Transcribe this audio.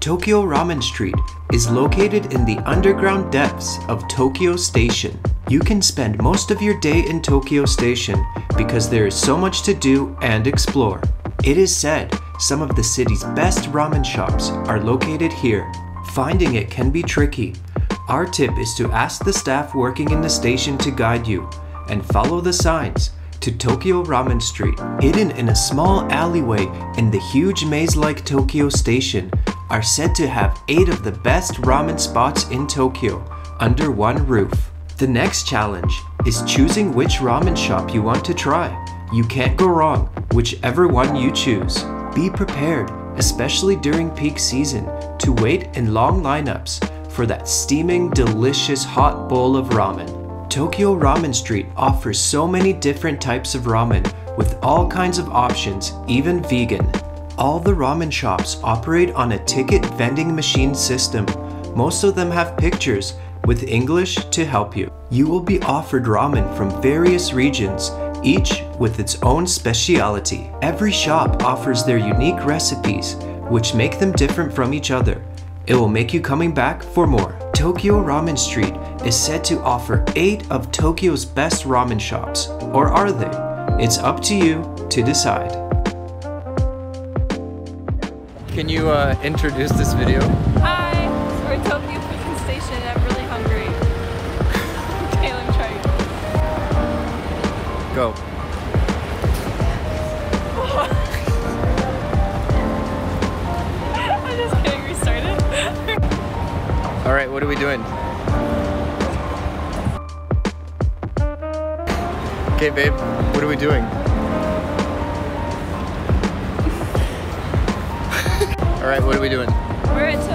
Tokyo Ramen Street is located in the underground depths of Tokyo Station. You can spend most of your day in Tokyo Station because there is so much to do and explore. It is said some of the city's best ramen shops are located here. Finding it can be tricky. Our tip is to ask the staff working in the station to guide you and follow the signs to Tokyo Ramen Street. Hidden in a small alleyway in the huge maze-like Tokyo Station are said to have 8 of the best ramen spots in Tokyo under one roof. The next challenge is choosing which ramen shop you want to try. You can't go wrong, whichever one you choose. Be prepared, especially during peak season, to wait in long lineups for that steaming, delicious hot bowl of ramen. Tokyo Ramen Street offers so many different types of ramen with all kinds of options, even vegan. All the ramen shops operate on a ticket vending machine system. Most of them have pictures with English to help you. You will be offered ramen from various regions, each with its own speciality. Every shop offers their unique recipes, which make them different from each other. It will make you coming back for more. Tokyo Ramen Street is said to offer 8 of Tokyo's best ramen shops. Or are they? It's up to you to decide. Can you uh, introduce this video? Hi, we're at Tokyo Prison Station. I'm really hungry. okay, let me try. Go. I'm just kidding. Restart it. All right, what are we doing? Okay, babe, what are we doing? All right, what are we doing? we're at